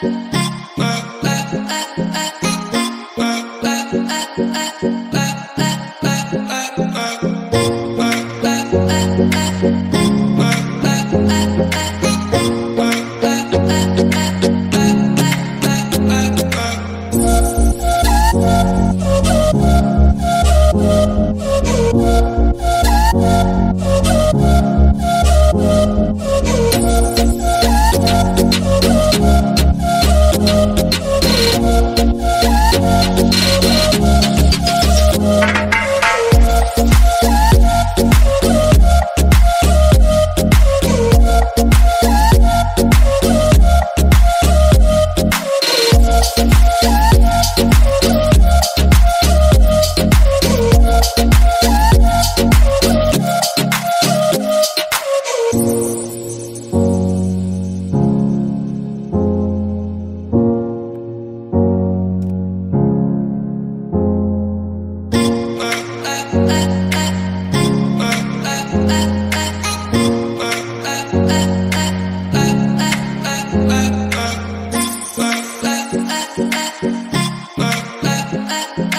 Bye. uh, uh.